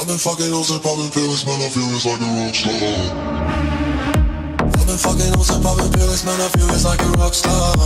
I've been fucking hoes and popping pills, man, I feel it's like a rock star. I've been fucking hoes and popping pills, man, I feel it's like a rock star.